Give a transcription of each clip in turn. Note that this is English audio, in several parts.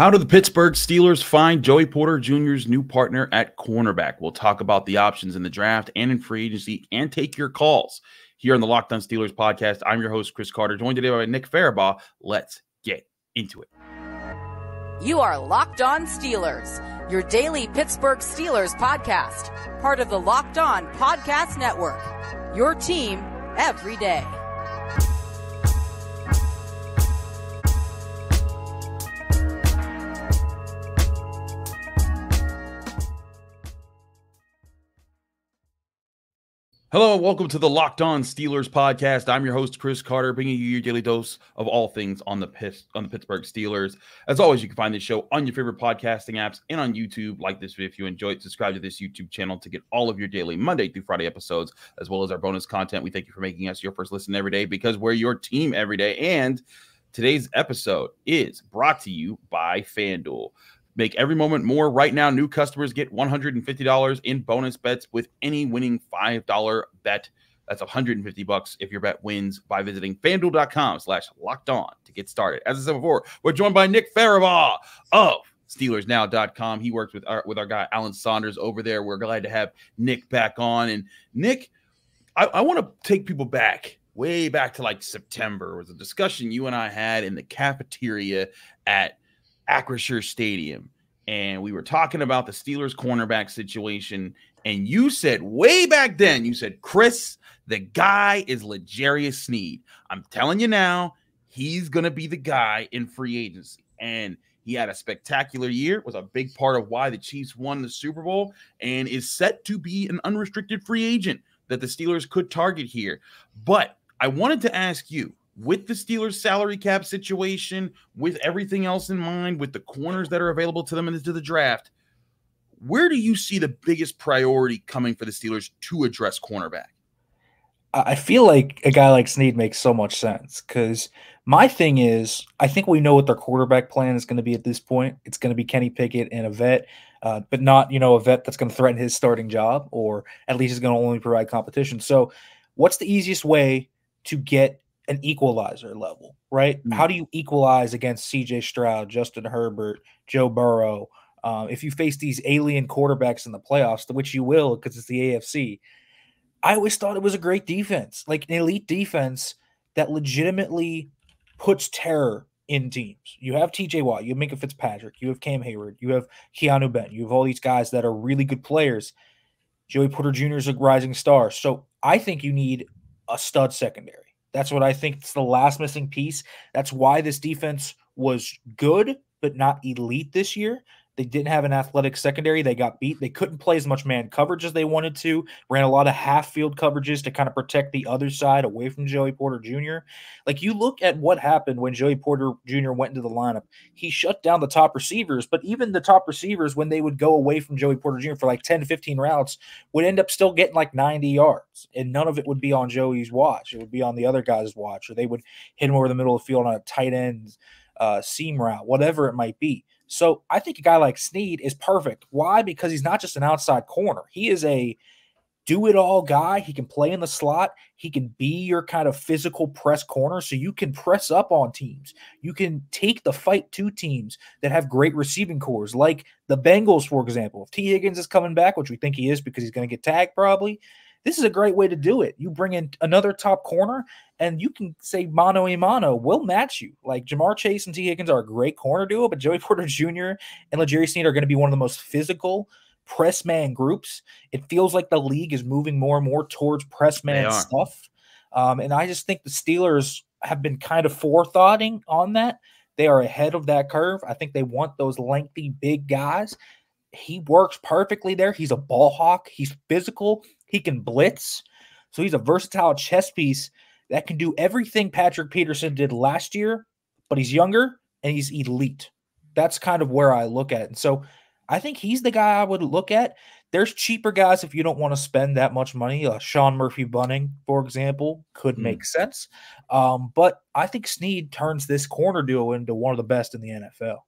How do the Pittsburgh Steelers find Joey Porter Jr.'s new partner at cornerback? We'll talk about the options in the draft and in free agency and take your calls here on the Locked On Steelers podcast. I'm your host, Chris Carter, joined today by Nick Farabaugh. Let's get into it. You are Locked On Steelers, your daily Pittsburgh Steelers podcast, part of the Locked On Podcast Network. Your team every day. Hello and welcome to the Locked On Steelers podcast. I'm your host Chris Carter, bringing you your daily dose of all things on the on the Pittsburgh Steelers. As always, you can find this show on your favorite podcasting apps and on YouTube. Like this video if you enjoy it. Subscribe to this YouTube channel to get all of your daily Monday through Friday episodes, as well as our bonus content. We thank you for making us your first listen every day because we're your team every day. And today's episode is brought to you by FanDuel. Make every moment more. Right now, new customers get $150 in bonus bets with any winning $5 bet. That's 150 bucks if your bet wins by visiting fanduel.com slash locked on to get started. As I said before, we're joined by Nick Farabaugh of SteelersNow.com. He works with our with our guy Alan Saunders over there. We're glad to have Nick back on. And Nick, I, I want to take people back way back to like September. It was a discussion you and I had in the cafeteria at Acrisure Stadium, and we were talking about the Steelers cornerback situation. And you said way back then, you said, Chris, the guy is L'Jarius Sneed. I'm telling you now, he's gonna be the guy in free agency. And he had a spectacular year, was a big part of why the Chiefs won the Super Bowl, and is set to be an unrestricted free agent that the Steelers could target here. But I wanted to ask you with the Steelers salary cap situation, with everything else in mind, with the corners that are available to them into the draft, where do you see the biggest priority coming for the Steelers to address cornerback? I feel like a guy like Sneed makes so much sense because my thing is, I think we know what their quarterback plan is going to be at this point. It's going to be Kenny Pickett and a vet, uh, but not you know a vet that's going to threaten his starting job, or at least is going to only provide competition. So, what's the easiest way to get an equalizer level, right? Mm-hmm. How do you equalize against CJ Stroud, Justin Herbert, Joe Burrow? Um, if you face these alien quarterbacks in the playoffs, which you will because it's the AFC, I always thought it was a great defense, like an elite defense that legitimately puts terror in teams. You have TJ Watt, you have Minkah Fitzpatrick, you have Cam Hayward, you have Keanu Benton, you have all these guys that are really good players. Joey Porter Jr. is a rising star. So I think you need a stud secondary. That's what I think it's the last missing piece. That's why this defense was good, but not elite this year. They didn't have an athletic secondary. They got beat. They couldn't play as much man coverage as they wanted to. Ran a lot of half field coverages to kind of protect the other side away from Joey Porter Jr. Like you look at what happened when Joey Porter Jr. went into the lineup. He shut down the top receivers, but even the top receivers, when they would go away from Joey Porter Jr. for like 10 to 15 routes, would end up still getting like 90 yards. And none of it would be on Joey's watch. It would be on the other guy's watch, or they would hit him over the middle of the field on a tight end uh, seam route, whatever it might be. So I think a guy like Sneed is perfect. Why? Because he's not just an outside corner. He is a do it all guy. He can play in the slot. He can be your kind of physical press corner. So you can press up on teams. You can take the fight to teams that have great receiving cores, like the Bengals, for example. If Tee Higgins is coming back, which we think he is because he's going to get tagged probably, this is a great way to do it. You bring in another top corner and you can say mano a mano, we'll match you. Like Ja'Marr Chase and Tee Higgins are a great corner duo, but Joey Porter Jr. and L'Jarius Sneed are going to be one of the most physical press man groups. It feels like the league is moving more and more towards press man stuff. Um, and I just think the Steelers have been kind of forethoughting on that. They are ahead of that curve. I think they want those lengthy, big guys. He works perfectly there. He's a ball hawk. He's physical. He can blitz. So he's a versatile chess piece that can do everything Patrick Peterson did last year, but he's younger and he's elite. That's kind of where I look at it. And so I think he's the guy I would look at. There's cheaper guys if you don't want to spend that much money. Uh, Sean Murphy Bunting, for example, could mm. make sense. Um, but I think Sneed turns this corner duo into one of the best in the NFL.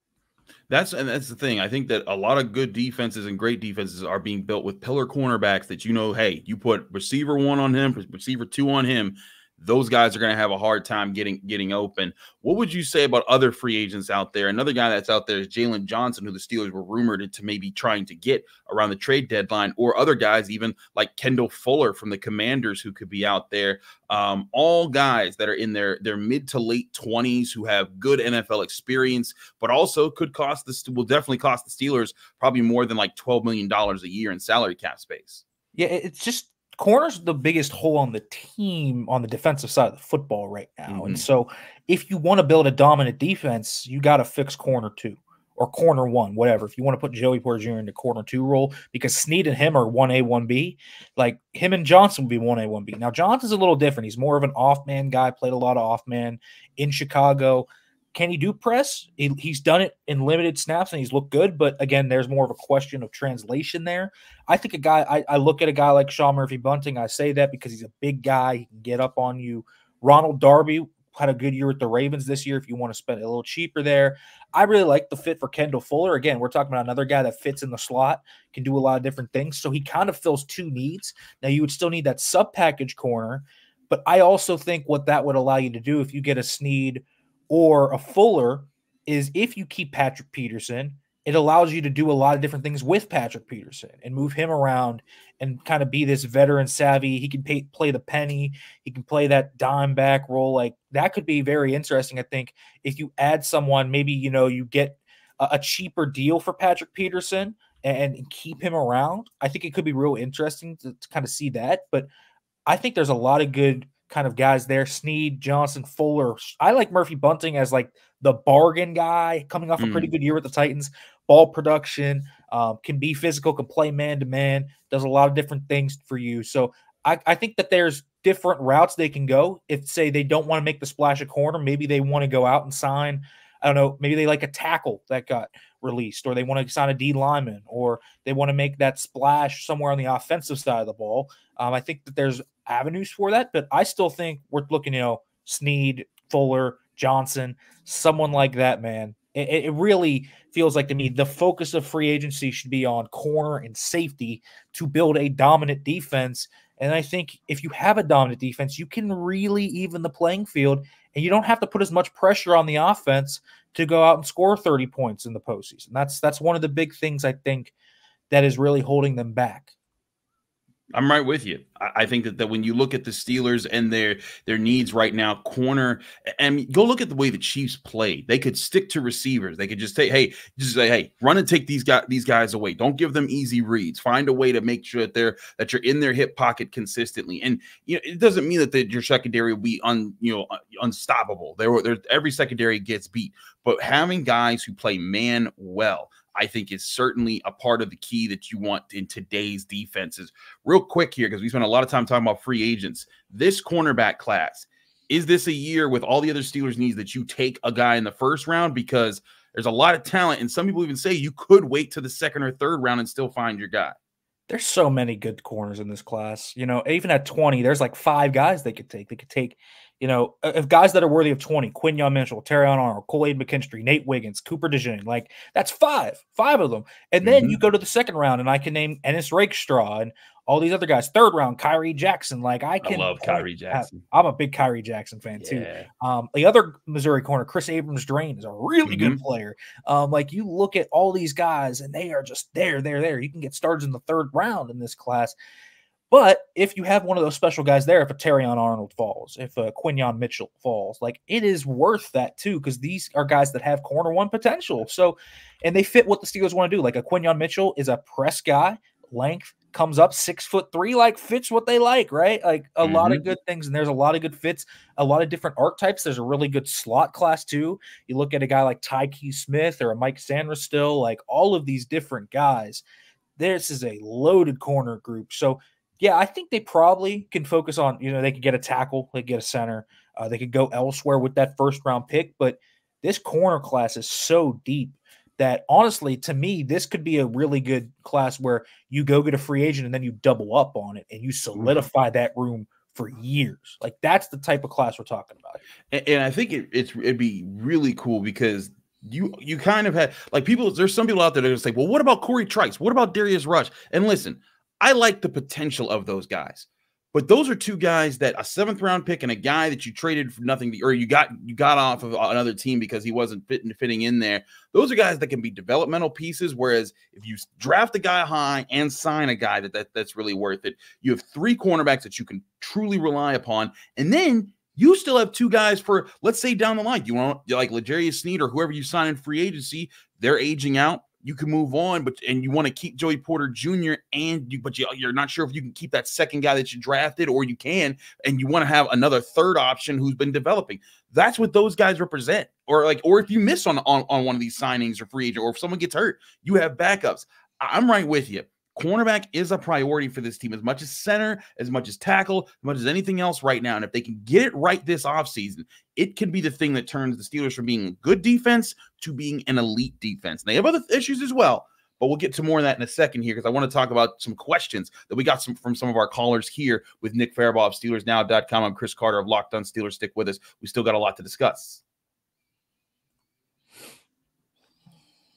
That's and that's the thing. I think that a lot of good defenses and great defenses are being built with pillar cornerbacks that you know, hey, you put receiver one on him, receiver two on him. Those guys are going to have a hard time getting getting open. What would you say about other free agents out there? Another guy that's out there is Jaylon Johnson, who the Steelers were rumored to maybe trying to get around the trade deadline, or other guys even like Kendall Fuller from the Commanders, who could be out there. Um, all guys that are in their their mid to late twenties who have good NFL experience, but also could cost this will definitely cost the Steelers probably more than like twelve million dollars a year in salary cap space. Yeah, it's just corner's the biggest hole on the team on the defensive side of the football right now. Mm-hmm. And so if you want to build a dominant defense, you got to fix corner two or corner one, whatever. If you want to put Joey Porter Jr. into corner two role, because Sneed and him are 1A, 1B, like him and Johnson would be 1A, 1B. Now, Johnson's a little different. He's more of an off man guy, played a lot of off man in Chicago. Can he do press? He, he's done it in limited snaps and he's looked good, but again, there's more of a question of translation there. I think a guy, I, I look at a guy like Sean Murphy Bunting. I say that because he's a big guy. He can get up on you. Ronald Darby had a good year with the Ravens this year. If you want to spend a little cheaper there, I really like the fit for Kendall Fuller. Again, we're talking about another guy that fits in the slot, can do a lot of different things. So he kind of fills two needs. Now you would still need that sub package corner, but I also think what that would allow you to do if you get a Sneed or a Fuller is if you keep Patrick Peterson, it allows you to do a lot of different things with Patrick Peterson and move him around and kind of be this veteran savvy. He can pay, play the penny, he can play that dime back role. Like that could be very interesting. I think if you add someone, maybe you know you get a, a cheaper deal for Patrick Peterson and, and, keep him around. I think it could be real interesting to, to kind of see that. But I think there's a lot of good kind of guys there. Sneed, Johnson, Fuller. I like Murphy Bunting as like the bargain guy coming off mm. a pretty mm. good year with the Titans. Ball production, um, can be physical, can play man to man, does a lot of different things for you. So I, I think that there's different routes they can go. If say they don't want to make the splash a corner, maybe they want to go out and sign. I don't know. Maybe they like a tackle that got released, or they want to sign a D lineman, or they want to make that splash somewhere on the offensive side of the ball. Um, I think that there's avenues for that, but I still think we're looking, you know, Sneed, Fuller, Johnson, someone like that, man. It, it, really feels like to me the focus of free agency should be on corner and safety to build a dominant defense. And I think if you have a dominant defense, you can really even the playing field and you don't have to put as much pressure on the offense to go out and score 30 points in the postseason. That's that's one of the big things I think that is really holding them back. I'm right with you. I think that, that when you look at the Steelers and their their needs right now, corner, and go look at the way the Chiefs play. They could stick to receivers. They could just say, "Hey, just say, hey, run and take these guys these guys away. Don't give them easy reads. Find a way to make sure that they're that you're in their hip pocket consistently." And you know, it doesn't mean that the, your secondary will be un you know unstoppable. There, there, every secondary gets beat, but having guys who play man well I think is certainly a part of the key that you want in today's defenses. Real quick here, because we spent a lot of time talking about free agents. This cornerback class, is this a year with all the other Steelers needs that you take a guy in the first round? Because there's a lot of talent, and some people even say you could wait to the second or third round and still find your guy. There's so many good corners in this class. You know, even at 20, there's like five guys they could take. They could take you know, of guys that are worthy of 20, Quinyon Mitchell, Terrion Arnold, Kool-Aid McKinstry, Nate Wiggins, Cooper DeJean, like that's five, five of them. And then mm-hmm. you go to the second round and I can name Ennis Rakestraw and all these other guys. Third round, Khyree Jackson. Like I can I love Khyree Jackson. I'm a big Khyree Jackson fan yeah. too. Um, the other Missouri corner, Kris Abrams-Draine, is a really mm-hmm. good player. Um, like you look at all these guys and they are just there, there, there. You can get started in the third round in this class. But if you have one of those special guys there, if a Terrion Arnold falls, if a Quinyon Mitchell falls, like it is worth that too, because these are guys that have corner one potential. So, and they fit what the Steelers want to do. Like a Quinyon Mitchell is a press guy, length, comes up six foot three, like fits what they like, right? Like a mm-hmm. lot of mm-hmm. good things, and there's a lot of good fits, a lot of different archetypes. There's a really good slot class too. You look at a guy like Tykee Smith or a Mike Sainristil, like all of these different guys. This is a loaded corner group. So yeah, I think they probably can focus on, you know, they could get a tackle, they get a center, uh, they could go elsewhere with that first round pick. But this corner class is so deep that honestly, to me, this could be a really good class where you go get a free agent and then you double up on it and you mm-hmm. solidify that room for years. Like that's the type of class we're talking about. And, and I think it, it's it'd be really cool because you you kind of had like people. There's some people out there that are say, well, what about Corey Trice? What about Darius Rush? And listen, I like the potential of those guys. But those are two guys that a seventh round pick and a guy that you traded for nothing, or you got you got off of another team because he wasn't fitting fitting in there. Those are guys that can be developmental pieces. Whereas if you draft a guy high and sign a guy that, that that's really worth it, you have three cornerbacks that you can truly rely upon, and then you still have two guys for let's say down the line. You want like L'Jarius Sneed or whoever you sign in free agency, they're aging out you can move on, but and you want to keep Joey Porter Jr. and you, but you, you're not sure if you can keep that second guy that you drafted, or you can, and you want to have another third option who's been developing. That's what those guys represent. Or like, or if you miss on on, on one of these signings or free agent, or if someone gets hurt, you have backups. I'm right with you cornerback is a priority for this team as much as center, as much as tackle, as much as anything else right now. And if they can get it right this offseason, it can be the thing that turns the Steelers from being a good defense to being an elite defense. And they have other issues as well, but we'll get to more of that in a second here because I want to talk about some questions that we got some from some of our callers here with Nick Farabaugh of SteelersNow.com. I'm Chris Carter of Locked On Steelers. Stick with us. We still got a lot to discuss.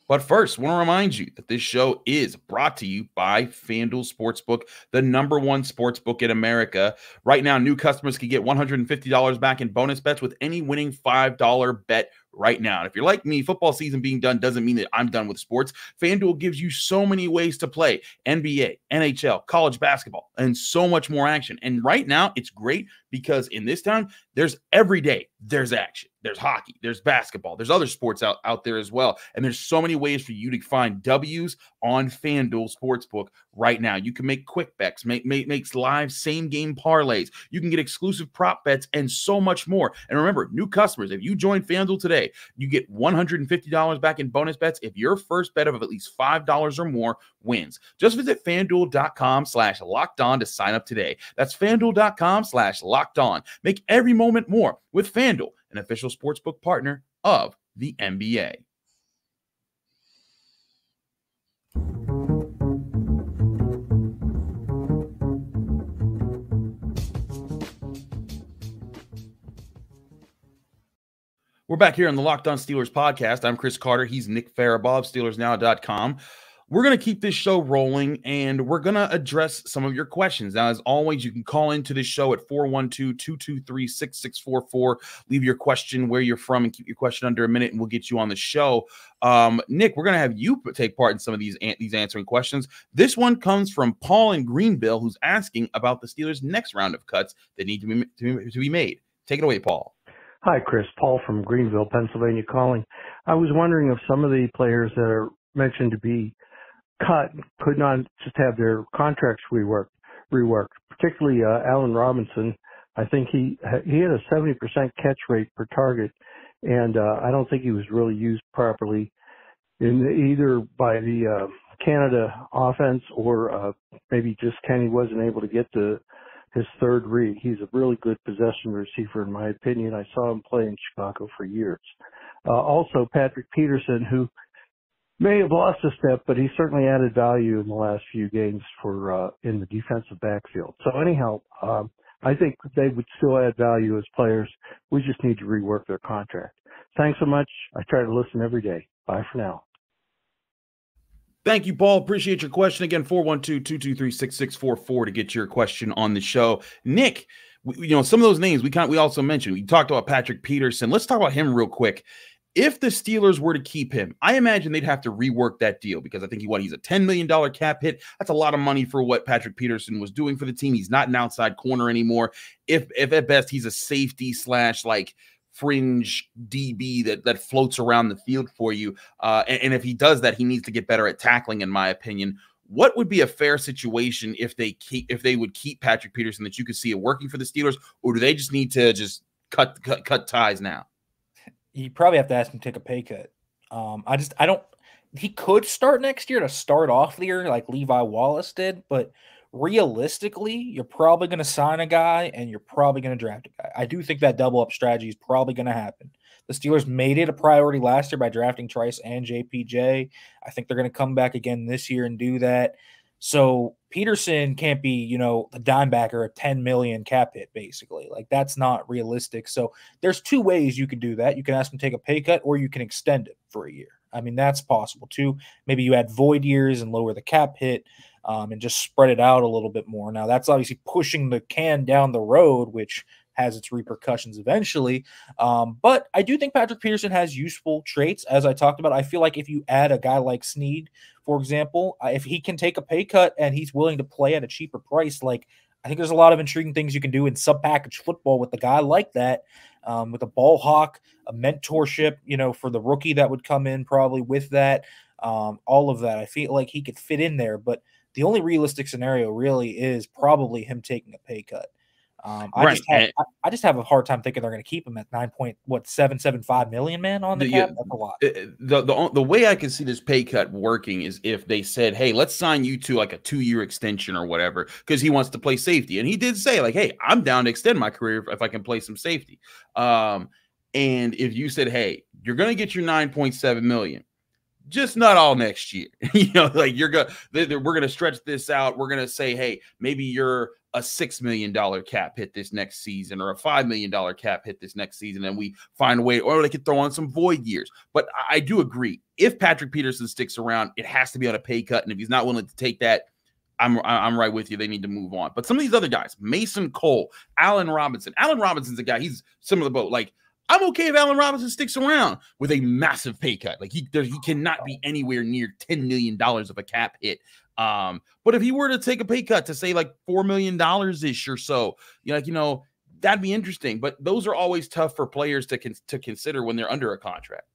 But first, want to remind you that this show is brought to you by FanDuel Sportsbook, the number one sportsbook in America. Right now, new customers can get $150 back in bonus bets with any winning $5 bet right now. And if you're like me, football season being done doesn't mean that I'm done with sports. FanDuel gives you so many ways to play NBA, NHL, college basketball, and so much more action. And right now, it's great because in this town, there's every day there's action. There's hockey, there's basketball, there's other sports out, out there as well. And there's so many ways for you to find W's on FanDuel Sportsbook right now. You can make quick bets, make, make makes live same game parlays. You can get exclusive prop bets and so much more. And remember, new customers, if you join FanDuel today, you get $150 back in bonus bets if your first bet of at least $5 or more wins. Just visit fanduel.com slash locked on to sign up today. That's fanduel.com slash locked on. Make every moment more with FanDuel, an official sportsbook partner of the NBA. We're back here on the Locked On Steelers podcast. I'm Chris Carter. He's Nick Farabaugh of SteelersNow.com. We're going to keep this show rolling and we're going to address some of your questions. Now, as always, you can call into the show at 412 223 6644. Leave your question, where you're from, and keep your question under a minute, and we'll get you on the show. Um, Nick, we're going to have you take part in some of these, these answering questions. This one comes from Paul in Greenville, who's asking about the Steelers' next round of cuts that need to be, to be, to be made. Take it away, Paul. Hi, Chris. Paul from Greenville, Pennsylvania calling. I was wondering if some of the players that are mentioned to be cut could not just have their contracts reworked, reworked. Particularly uh, Allen Robinson. I think he he had a 70% catch rate per target, and uh, I don't think he was really used properly in either by the uh, Canada offense or uh, maybe just Kenny wasn't able to get the his third read. He's a really good possession receiver, in my opinion. I saw him play in Chicago for years. Uh, also, Patrick Peterson, who may have lost a step, but he certainly added value in the last few games for uh, in the defensive backfield. So anyhow, um, I think they would still add value as players. We just need to rework their contract. Thanks so much. I try to listen every day. Bye for now. Thank you, Paul. Appreciate your question. Again, 412 223 6644 to get your question on the show. Nick, you know, some of those names we kind we also mentioned. We talked about Patrick Peterson. Let's talk about him real quick. If the Steelers were to keep him, I imagine they'd have to rework that deal because I think he what he's a $10 million cap hit. That's a lot of money for what Patrick Peterson was doing for the team. He's not an outside corner anymore. If if at best he's a safety slash like fringe DB that that floats around the field for you. Uh, and, and if he does that, he needs to get better at tackling, in my opinion. What would be a fair situation if they keep if they would keep Patrick Peterson that you could see it working for the Steelers, or do they just need to just cut cut, cut ties now? You probably have to ask him to take a pay cut. Um, I just I don't. He could start next year to start off the year like Levi Wallace did, but realistically, you're probably going to sign a guy and you're probably going to draft a guy. I do think that double up strategy is probably going to happen. The Steelers made it a priority last year by drafting Trice and JPJ. I think they're going to come back again this year and do that. So Peterson can't be, you know, a dime backer a 10 million cap hit, basically. Like that's not realistic. So there's two ways you can do that. You can ask him to take a pay cut or you can extend it for a year. I mean, that's possible too. Maybe you add void years and lower the cap hit. um, and just spread it out a little bit more. Now, that's obviously pushing the can down the road, which has its repercussions eventually. Um, but I do think Patrick Peterson has useful traits, as I talked about. I feel like if you add a guy like Sneed, for example, uh, if he can take a pay cut and he's willing to play at a cheaper price, like I think there's a lot of intriguing things you can do in sub package football with a guy like that, um, with a ball hawk, a mentorship, you know, for the rookie that would come in probably with that, um, all of that. I feel like he could fit in there, but the only realistic scenario really is probably him taking a pay cut. Um, I Right, just have, I, I just have a hard time thinking they're going to keep him at nine point what seven seven five million man on the The- cap. yeah, That's a lot. Uh, the the the way I can see this pay cut working is if they said, "Hey, let's sign you to like a two year extension or whatever," because he wants to play safety, and he did say like, "Hey, I'm down to extend my career if, if I can play some safety." Um, and if you said, "Hey, you're going to get your nine point seven million, just not all next year," you know, like you're gonna they- they- we're gonna stretch this out. We're gonna say, "Hey, maybe you're." A six million dollar cap hit this next season, or a five million dollar cap hit this next season, and we find a way, or they could throw on some void years. But I- do agree. If Patrick Peterson sticks around, it has to be on a pay cut. And if he's not willing to take that, I'm I'm right with you. They need to move on. But some of these other guys, Mason Cole, Allen Robinson. Allen Robinson's a guy. He's similar boat. Like I'm okay if Allen Robinson sticks around with a massive pay cut. Like he there, he cannot be anywhere near ten million dollars of a cap hit. Um, but if he were to take a pay cut to say like four million dollars ish or so, you know, like you know, that'd be interesting. But those are always tough for players to con- to consider when they're under a contract.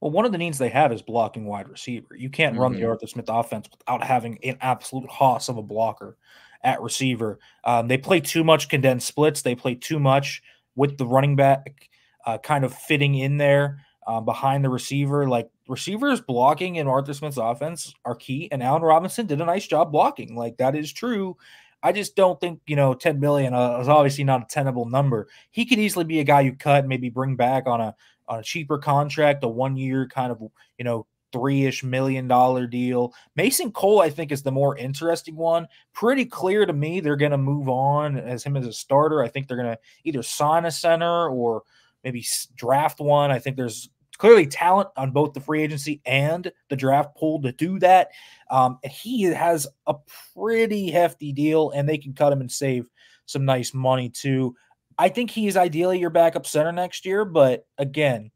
Well, one of the needs they have is blocking wide receiver. You can't run the Mhm. Arthur Smith offense without having an absolute hoss of a blocker at receiver. Um, they play too much condensed splits. They play too much with the running back uh, kind of fitting in there uh, behind the receiver. Like receivers blocking in Arthur Smith's offense are key, and Allen Robinson did a nice job blocking. Like that is true. I just don't think you know 10 million uh, is obviously not a tenable number. He could easily be a guy you cut, maybe bring back on a on a cheaper contract, a one year kind of you know three ish million dollar deal. Mason Cole, I think, is the more interesting one. Pretty clear to me they're going to move on as him as a starter. I think they're going to either sign a center or maybe draft one. I think there's clearly talent on both the free agency and the draft pool to do that. Um, and he has a pretty hefty deal, and they can cut him and save some nice money too. I think he is ideally your backup center next year, but again,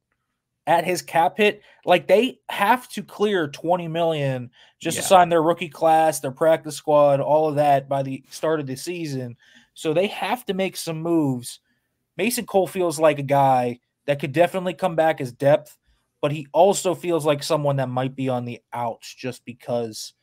at his cap hit, like they have to clear 20 million just Yeah. to sign their rookie class, their practice squad, all of that by the start of the season. So they have to make some moves. Mason Cole feels like a guy that could definitely come back as depth, but he also feels like someone that might be on the outs just because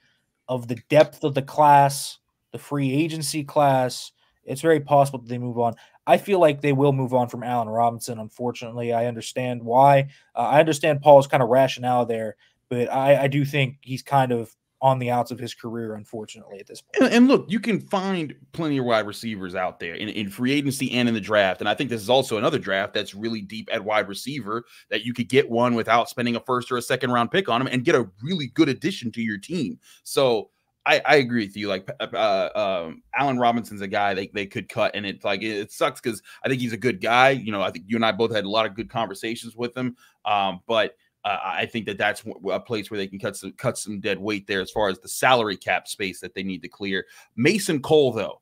of the depth of the class, the free agency class. It's very possible that they move on. I feel like they will move on from Allen Robinson. Unfortunately, I understand why. Uh, I understand Paul's kind of rationale there, but I, I do think he's kind of on the outs of his career, unfortunately, at this point. And, and look, you can find plenty of wide receivers out there in, in free agency and in the draft. And I think this is also another draft that's really deep at wide receiver that you could get one without spending a first or a second round pick on him and get a really good addition to your team. So I, I agree with you. Like uh, um, Allen Robinson's a guy they, they could cut, and it's like it, it sucks because I think he's a good guy. You know, I think you and I both had a lot of good conversations with him. Um, but uh, I think that that's a place where they can cut some cut some dead weight there as far as the salary cap space that they need to clear. Mason Cole, though,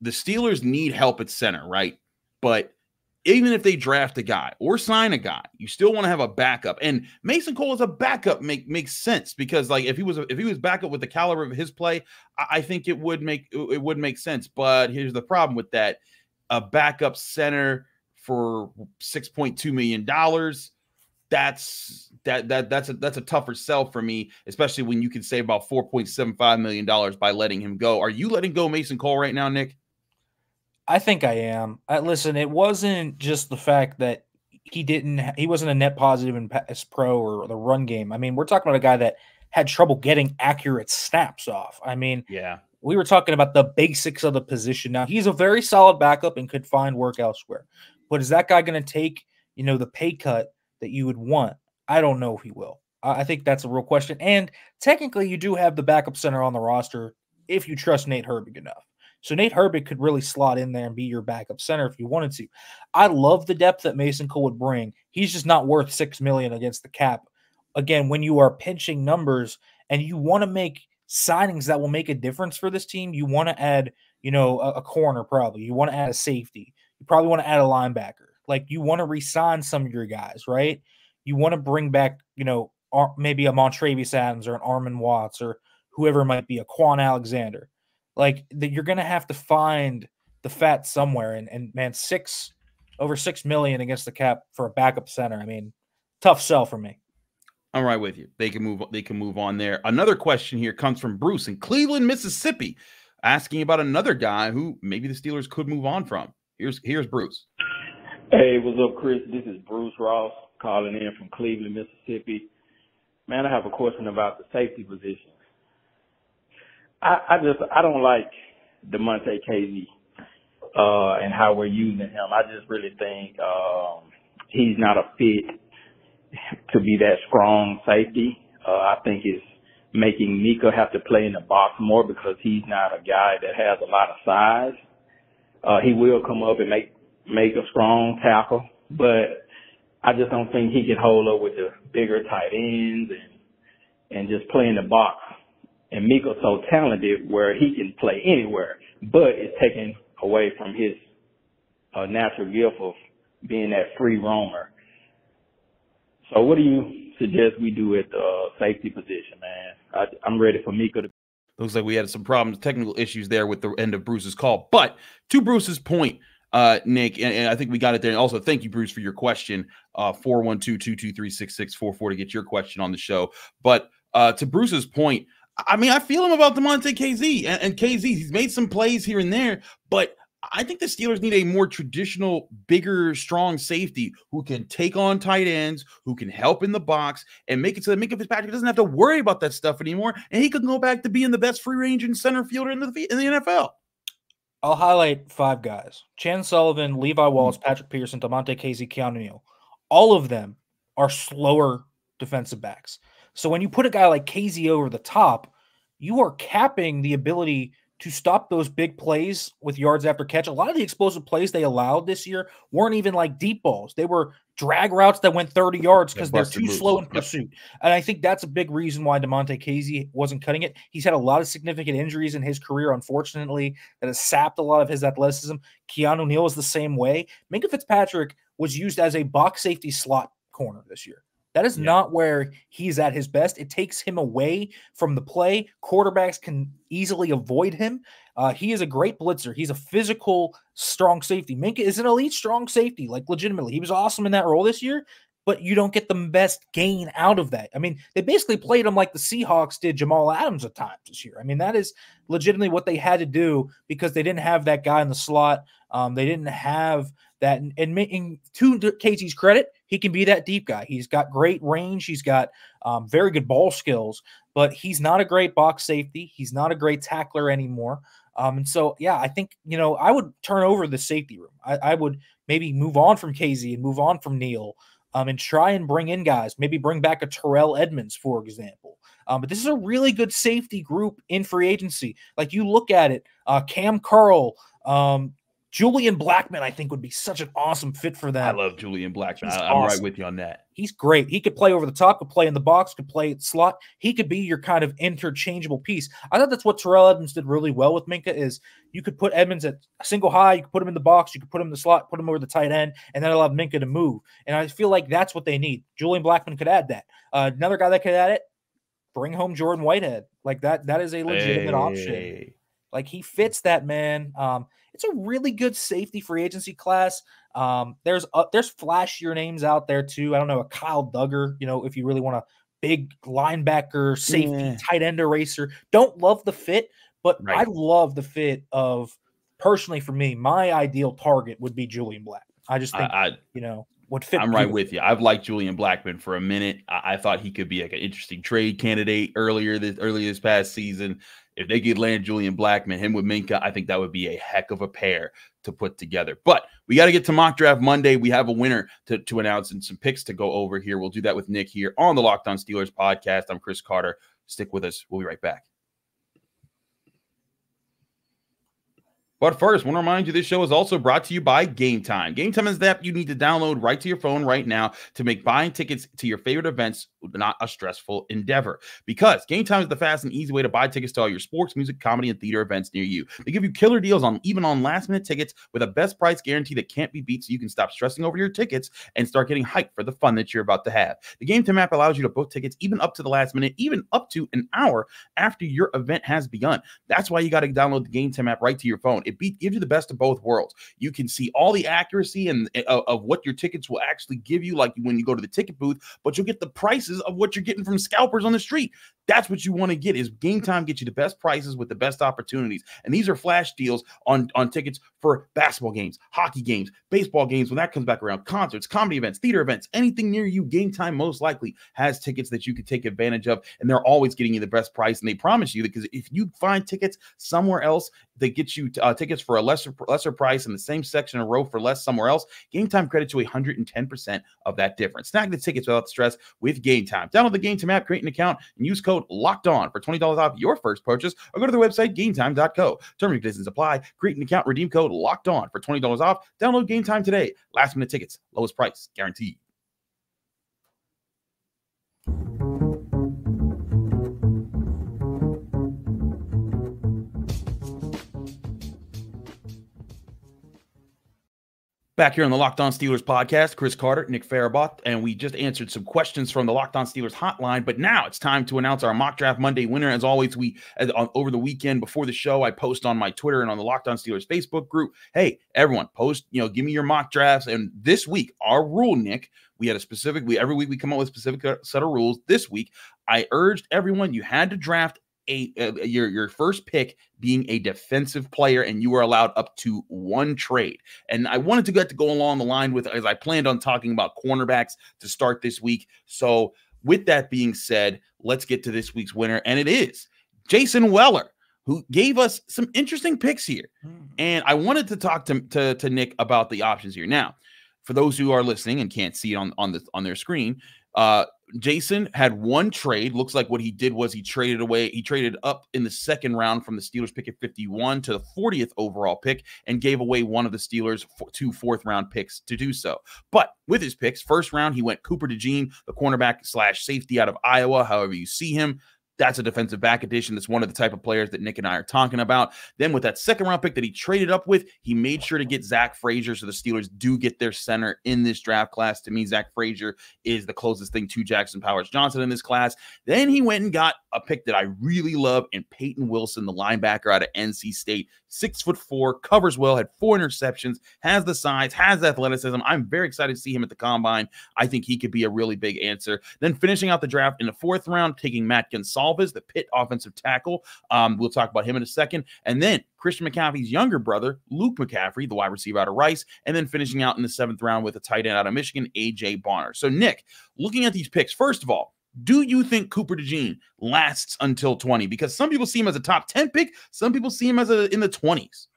the Steelers need help at center, right? But even if they draft a guy or sign a guy, you still want to have a backup. And Mason Cole as a backup make makes sense because like if he was if he was backup with the caliber of his play, I, I think it would make it would make sense. But here's the problem with that: a backup center for six point two million dollars. That's that that that's a that's a tougher sell for me, especially when you can save about four point seven five million dollars by letting him go. Are you letting go Mason Cole right now, Nick? I think I am. I, listen, it wasn't just the fact that he didn't, he wasn't a net positive in pass pro or the run game. I mean, we're talking about a guy that had trouble getting accurate snaps off. I mean, Yeah. we were talking about the basics of the position. Now, he's a very solid backup and could find work elsewhere. But is that guy going to take, you know, the pay cut that you would want? I don't know if he will. I think that's a real question. And technically, you do have the backup center on the roster if you trust Nate Herbig enough. So Nate Herbig could really slot in there and be your backup center if you wanted to. I love the depth that Mason Cole would bring. He's just not worth six million against the cap. Again, when you are pinching numbers and you want to make signings that will make a difference for this team, you want to add, you know, a, a corner probably. You want to add a safety. You probably want to add a linebacker. Like you want to resign some of your guys, right? You want to bring back, you know, maybe a Montravius Adams or an Armon Watts or whoever might be, a Kwon Alexander. Like that, you're going to have to find the fat somewhere. And and man, six over six million against the cap for a backup center. I mean, tough sell for me. I'm right with you. They can move. They can move on there. Another question here comes from Bruce in Cleveland, Mississippi, asking about another guy who maybe the Steelers could move on from. Here's here's Bruce. Hey, what's up, Chris? This is Bruce Ross calling in from Cleveland, Mississippi. Man, I have a question about the safety position. I, I just I don't like Damontae Kazee uh, and how we're using him. I just really think um, he's not a fit to be that strong safety. Uh, I think it's making Minkah have to play in the box more because he's not a guy that has a lot of size. Uh, he will come up and make make a strong tackle, but I just don't think he can hold up with the bigger tight ends and and just play in the box. And Minkah's so talented where he can play anywhere, but it's taken away from his uh, natural gift of being that free roamer. So what do you suggest we do at the uh, safety position, man? I, am ready for Mika to. Looks like we had some problems, technical issues there with the end of Bruce's call. But to Bruce's point, uh, Nick, and, and, I think we got it there. And also, thank you, Bruce, for your question. Uh, 412 223 6644 to get your question on the show. But uh, to Bruce's point, I mean, I feel him about Damontae Kazee and, and Kazee. He's made some plays here and there, but I think the Steelers need a more traditional, bigger, strong safety who can take on tight ends, who can help in the box, and make it so that Minkah Fitzpatrick doesn't have to worry about that stuff anymore, and he can go back to being the best free range and center fielder in the in the NFL. I'll highlight five guys: Chan Sullivan, Levi hmm. Wallace, Patrick Peterson, Damontae Kazee, Keanu Neal. All of them are slower defensive backs. So when you put a guy like Kazee over the top, you are capping the ability to stop those big plays with yards after catch. A lot of the explosive plays they allowed this year weren't even like deep balls. They were drag routes that went 30 yards because they're too moves. slow in pursuit. And I think that's a big reason why Damontae Kazee wasn't cutting it. He's had a lot of significant injuries in his career, unfortunately, that has sapped a lot of his athleticism. Keanu Neal is the same way. Minkah Fitzpatrick was used as a box safety slot corner this year. That is yeah. not where he's at his best. It takes him away from the play. Quarterbacks can easily avoid him. Uh, he is a great blitzer. He's a physical, strong safety. Minkah is an elite strong safety, like legitimately. He was awesome in that role this year, but you don't get the best gain out of that. I mean, they basically played him like the Seahawks did Jamal Adams at times this year. I mean, that is legitimately what they had to do because they didn't have that guy in the slot. Um, they didn't have that. And, and, to Kazee's credit, he can be that deep guy. He's got great range. He's got um, very good ball skills, but he's not a great box safety. He's not a great tackler anymore. Um, and so, yeah, I think, you know, I would turn over the safety room. I, I would maybe move on from Kazee and move on from Neal um, and try and bring in guys. Maybe bring back a Terrell Edmunds, for example. Um, but this is a really good safety group in free agency. Like you look at it, uh, Cam Curl, um, Julian Blackmon, I think, would be such an awesome fit for that. I love Julian Blackmon. I, am right with you on that. He's great. He could play over the top, could play in the box, could play slot. He could be your kind of interchangeable piece. I thought that's what Terrell Edmunds did really well with Minkah is you could put Edmunds at single high, you could put him in the box, you could put him in the slot, put him over the tight end, and then allow Minkah to move. And I feel like that's what they need. Julian Blackmon could add that. Uh, another guy that could add it, bring home Jordan Whitehead. Like that, that is a legitimate hey. option. Like he fits that man. Um, it's a really good safety free agency class. Um, there's uh, there's flashier names out there too. I don't know a Kyle Dugger. You know, if you really want a big linebacker, safety, yeah. tight end eraser. Don't love the fit, but right. I love the fit of personally for me. My ideal target would be Julian Black. I just think I, I, you know would fit. I'm right with you. I've liked Julian Blackmon for a minute. I, I, thought he could be like an interesting trade candidate earlier this earlier this past season. If they could land Julian Blackmon, him with Minkah, I think that would be a heck of a pair to put together. But we got to get to mock draft Monday. We have a winner to, to announce and some picks to go over here. We'll do that with Nick here on the Locked On Steelers podcast. I'm Chris Carter. Stick with us. We'll be right back. But first, I want to remind you this show is also brought to you by Game Time. Game Time is the app you need to download right to your phone right now to make buying tickets to your favorite events not a stressful endeavor. Because Game Time is the fast and easy way to buy tickets to all your sports, music, comedy, and theater events near you. They give you killer deals on even on last minute tickets with a best price guarantee that can't be beat so you can stop stressing over your tickets and start getting hyped for the fun that you're about to have. The Game Time app allows you to book tickets even up to the last minute, even up to an hour after your event has begun. That's why you got to download the Game Time app right to your phone. It be, gives you the best of both worlds. You can see all the accuracy and uh, of what your tickets will actually give you, like when you go to the ticket booth, but you'll get the prices of what you're getting from scalpers on the street. That's what you want to get is game time get you the best prices with the best opportunities. And these are flash deals on, on tickets for basketball games, hockey games, baseball games when that comes back around, concerts, comedy events, theater events, anything near you. Game time most likely has tickets that you could take advantage of, and they're always getting you the best price. And they promise you because if you find tickets somewhere else that gets you uh, tickets for a lesser lesser price in the same section of row for less somewhere else, Game Time credits you 110% of that difference. Snag the tickets without the stress with Game Time. Download the Game Time app, create an account, and use code LOCKED ON for $20 off your first purchase, or go to the website GameTime.co. Terms and conditions apply. Create an account, redeem code LOCKED ON for $20 off. Download Game Time today. Last minute tickets, lowest price guaranteed. Back here on the Locked On Steelers podcast, Chris Carter, Nick Farabaugh, and we just answered some questions from the Locked On Steelers hotline. But now it's time to announce our mock draft Monday winner. As always, we as, on, over the weekend before the show, I post on my Twitter and on the Locked On Steelers Facebook group. Hey, everyone, post you know, give me your mock drafts. And this week, our rule, Nick, we had a specific. We every week we come up with a specific set of rules. This week, I urged everyone you had to draft a, a, your your first pick being a defensive player, and you are allowed up to one trade. And I wanted to get to go along the line with as I planned on talking about cornerbacks to start this week. So with that being said, let's get to this week's winner, and it is Jason Weller who gave us some interesting picks here. Mm-hmm. And I wanted to talk to, to, to Nick about the options here. Now, for those who are listening and can't see it on on the on their screen, uh, Jason had one trade. Looks like what he did was he traded away, he traded up in the second round from the Steelers pick at 51 to the 40th overall pick and gave away one of the Steelers' two fourth round picks to do so. But with his picks, first round, he went Cooper DeJean, the cornerback slash safety out of Iowa, however you see him. That's a defensive back addition. That's one of the type of players that Nick and I are talking about. Then with that second round pick that he traded up with, he made sure to get Zach Frazier. So the Steelers do get their center in this draft class. To me, Zach Frazier is the closest thing to Jackson Powers Johnson in this class. Then he went and got a pick that I really love in Peyton Wilson, the linebacker out of NC State. Six foot four, covers well, had four interceptions, has the size, has athleticism. I'm very excited to see him at the combine. I think he could be a really big answer. Then finishing out the draft in the fourth round, taking Matt Gonzalez Alves, the Pitt offensive tackle. Um, we'll talk about him in a second. And then Christian McCaffrey's younger brother, Luke McCaffrey, the wide receiver out of Rice, and then finishing out in the seventh round with a tight end out of Michigan, AJ Barner. So, Nick, looking at these picks, first of all, do you think Cooper DeJean lasts until 20? Because some people see him as a top 10 pick, some people see him as a in the 20s.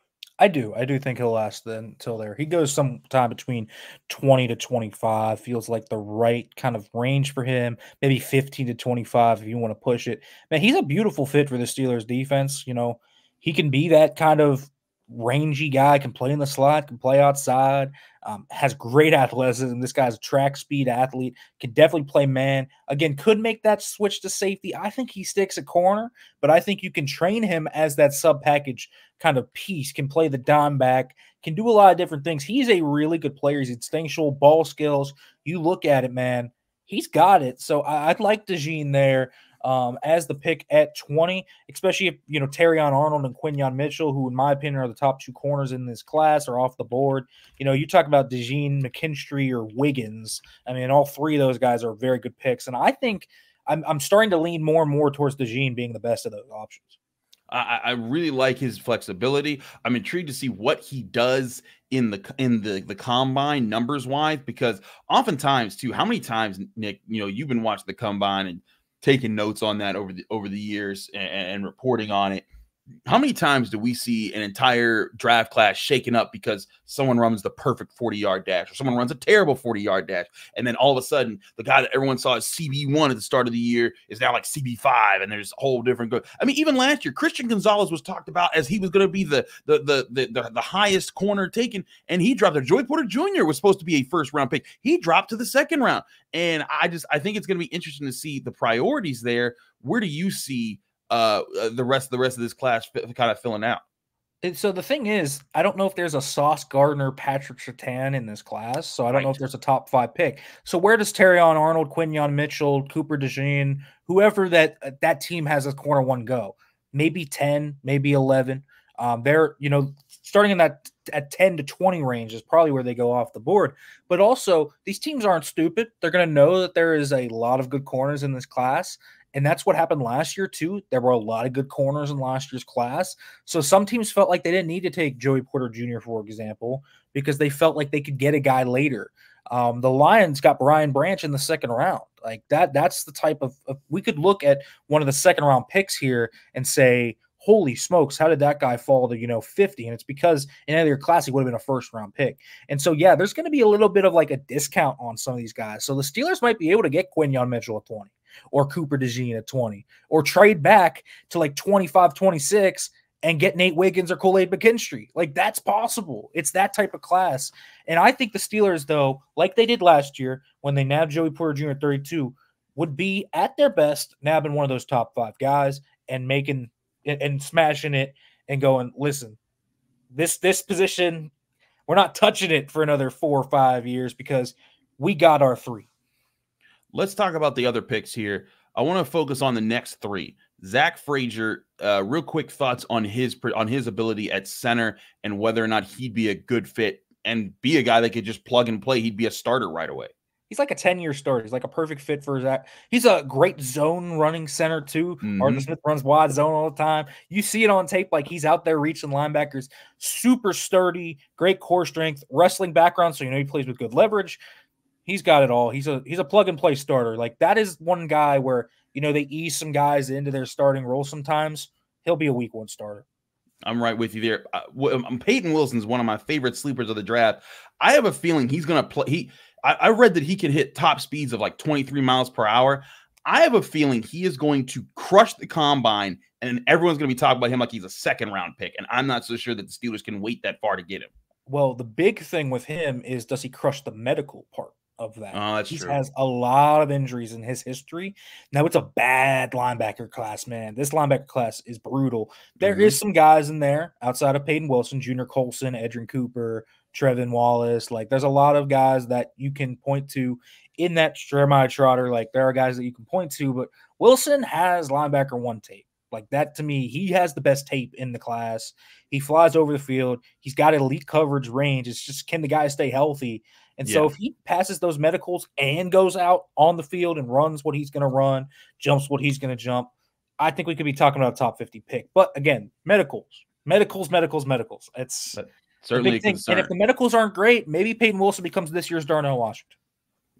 I do. I do think he'll last until there. He goes sometime between 20 to 25. Feels like the right kind of range for him. Maybe 15 to 25 if you want to push it. Man, he's a beautiful fit for the Steelers defense. You know, he can be that kind of rangy guy, can play in the slot, can play outside, um, has great athleticism. This guy's a track speed athlete, can definitely play man. Again, could make that switch to safety. I think he sticks a corner, but I think you can train him as that sub package kind of piece, can play the dime back, can do a lot of different things. He's a really good player. He's instinctual, ball skills. You look at it, man, he's got it. So I, would like DeJean there um, as the pick at 20, especially if, you know, Terrion Arnold and Quinyon Mitchell, who, in my opinion, are the top two corners in this class, are off the board. You know, you talk about DeJean, McKinstry, or Wiggins. I mean, all three of those guys are very good picks. And I think I'm, I'm starting to lean more and more towards DeJean being the best of those options. I, I, really like his flexibility. I'm intrigued to see what he does in the in the the combine numbers wise because oftentimes too, how many times Nick, you know, you've been watching the combine and taking notes on that over the over the years and, and reporting on it. How many times do we see an entire draft class shaken up because someone runs the perfect 40 yard dash or someone runs a terrible 40 yard dash? And then all of a sudden, the guy that everyone saw as CB1 at the start of the year is now like CB5, and there's a whole different. Go- I mean, even last year, Christian Gonzalez was talked about as he was going to be the the, the the the the highest corner taken, and he dropped there. Joey Porter Jr. was supposed to be a first round pick. He dropped to the second round. And I just I think it's going to be interesting to see the priorities there. Where do you see uh, uh, the rest of the rest of this class kind of filling out. And so the thing is, I don't know if there's a Sauce Gardner, Patrick Surtain in this class. So I don't right. know if there's a top five pick. So where does Terrion Arnold, Quinyon Mitchell, Cooper DeJean, whoever that uh, that team has as corner one go? Maybe 10, maybe 11. Um, they're, you know, starting in that at 10 to 20 range is probably where they go off the board. But also, these teams aren't stupid. They're going to know that there is a lot of good corners in this class. And that's what happened last year, too. There were a lot of good corners in last year's class. So some teams felt like they didn't need to take Joey Porter Jr., for example, because they felt like they could get a guy later. Um, the Lions got Brian Branch in the second round. Like that, that's the type of, of we could look at one of the second round picks here and say, holy smokes, how did that guy fall to, you know, 50? And it's because in any other class, he would have been a first round pick. And so, yeah, there's going to be a little bit of like a discount on some of these guys. So the Steelers might be able to get Quinyon Mitchell at 20 or Cooper DeJean at 20 or trade back to like 25, 26 and get Nate Wiggins or Kool-Aid McKinstry. Like that's possible. It's that type of class. And I think the Steelers, though, like they did last year when they nabbed Joey Porter Jr. at 32, would be at their best nabbing one of those top five guys and making and, and smashing it and going, listen, this this position, we're not touching it for another four or five years because we got our three. Let's talk about the other picks here. I want to focus on the next three. Zach Frazier, uh, real quick thoughts on his on his ability at center and whether or not he'd be a good fit and be a guy that could just plug and play. He'd be a starter right away. He's like a 10 year starter. He's like a perfect fit for Zach. He's a great zone running center, too. Mm-hmm. Arthur Smith runs wide zone all the time. You see it on tape, like he's out there reaching linebackers. Super sturdy, great core strength, wrestling background. So, you know, he plays with good leverage he's got it all. He's a he's a plug and play starter. Like that is one guy where you know they ease some guys into their starting role sometimes. He'll be a week one starter. I'm right with you there. Uh, um, Peyton Wilson's one of my favorite sleepers of the draft. I have a feeling he's going to play. He, I, I read that he can hit top speeds of like 23 miles per hour. I have a feeling he is going to crush the combine, and everyone's going to be talking about him like he's a second round pick. And I'm not so sure that the Steelers can wait that far to get him. Well, the big thing with him is does he crush the medical part? Of that. Oh, that's he true. has a lot of injuries in his history. Now it's a bad linebacker class, man. This linebacker class is brutal. There mm-hmm. is some guys in there outside of Peyton Wilson, Junior Colson, Edgerrin Cooper, Trevin Wallace. Like there's a lot of guys that you can point to in that Jeremiah Trotter. Like there are guys that you can point to, but Wilson has linebacker one tape. Like that to me, he has the best tape in the class. He flies over the field. He's got elite coverage range. It's just can the guy stay healthy? And yeah. so if he passes those medicals and goes out on the field and runs what he's going to run, jumps what he's going to jump, I think we could be talking about a top 50 pick. But again, medicals, medicals, medicals, medicals. It's but certainly a thing. And if the medicals aren't great, maybe Peyton Wilson becomes this year's Darnell Washington.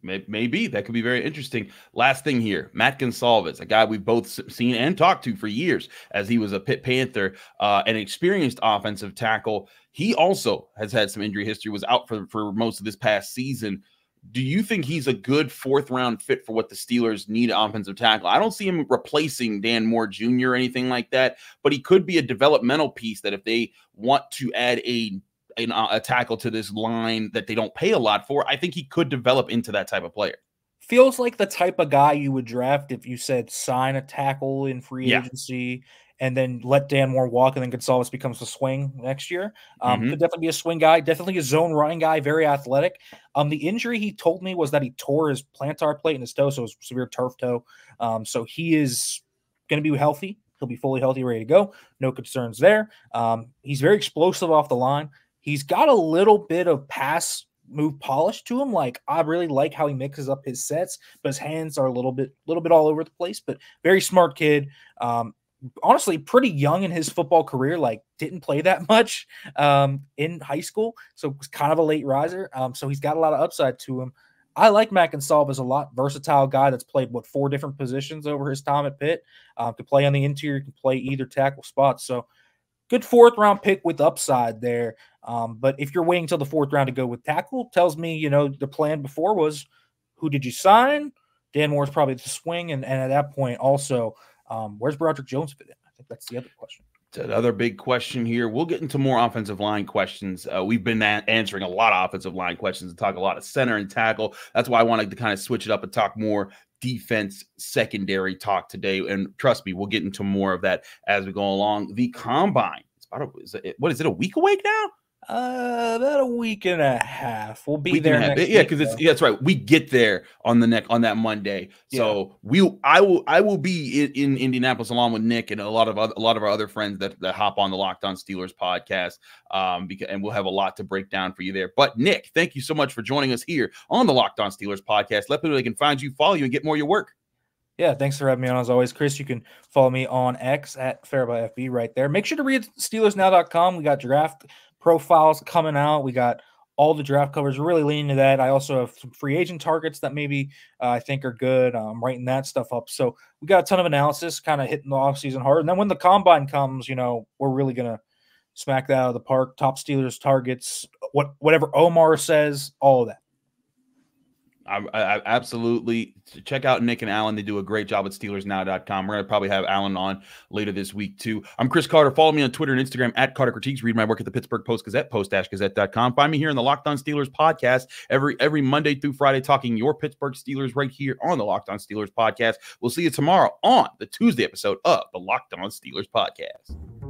Maybe that could be very interesting. Last thing here, Matt Goncalves, a guy we've both seen and talked to for years, as he was a Pitt Panther, uh, an experienced offensive tackle. He also has had some injury history, was out for, for most of this past season. Do you think he's a good fourth round fit for what the Steelers need offensive tackle? I don't see him replacing Dan Moore Jr. or anything like that, but he could be a developmental piece that if they want to add a an, uh, a tackle to this line that they don't pay a lot for, I think he could develop into that type of player. Feels like the type of guy you would draft if you said sign a tackle in free yeah. agency and then let Dan Moore walk, and then Goncalves becomes a swing next year. Um, mm-hmm. Could definitely be a swing guy, definitely a zone running guy, very athletic. Um, the injury he told me was that he tore his plantar plate in his toe, so it was severe turf toe. Um, so he is going to be healthy. He'll be fully healthy, ready to go. No concerns there. Um, he's very explosive off the line. He's got a little bit of pass move polish to him. Like I really like how he mixes up his sets, but his hands are a little bit, little bit all over the place. But very smart kid. Um, honestly, pretty young in his football career. Like didn't play that much um, in high school, so was kind of a late riser. Um, so he's got a lot of upside to him. I like Goncalves as a lot versatile guy that's played what four different positions over his time at Pitt. Uh, play on the interior, can play either tackle spot. So good fourth round pick with upside there. Um, but if you're waiting till the fourth round to go with tackle, tells me you know the plan before was who did you sign? Dan Moore's probably the swing, and, and at that point also, um, where's Broderick Jones fit in? I think that's the other question. Another big question here. We'll get into more offensive line questions. Uh, we've been a- answering a lot of offensive line questions and talk a lot of center and tackle. That's why I wanted to kind of switch it up and talk more defense secondary talk today. And trust me, we'll get into more of that as we go along. The combine. It's about a, is it, what is it? A week away now? Uh, about a week and a half. We'll be Week there next Yeah, because it's yeah, that's right. We get there on the neck on that Monday. So we I will I will be in, in Indianapolis along with Nick and a lot of other, a lot of our other friends that, that hop on the Locked On Steelers podcast. Um, because and we'll have a lot to break down for you there. But Nick, thank you so much for joining us here on the Locked On Steelers podcast. Let people they can find you, follow you, and get more of your work. Yeah, thanks for having me on as always, Chris. You can follow me on X at FairbyFB right there. Make sure to read SteelersNow.com. We got draft profiles coming out. We got all the draft covers. We're really leaning to that. I also have some free agent targets that maybe uh, I think are good. I'm writing that stuff up. So we got a ton of analysis, kind of hitting the offseason hard. And then when the combine comes, you know, we're really gonna smack that out of the park. Top Steelers targets, what whatever Omar says, all of that. I, I, absolutely check out Nick and Allen. They do a great job at SteelersNow.com. We're gonna probably have Allen on later this week too. I'm Chris Carter. Follow me on Twitter and Instagram at Carter Critiques. Read my work at the Pittsburgh Post Gazette, post-gazette.com. Find me here in the Locked On Steelers podcast every every Monday through Friday, talking your Pittsburgh Steelers right here on the Locked On Steelers podcast. We'll see you tomorrow on the Tuesday episode of the Locked On Steelers podcast.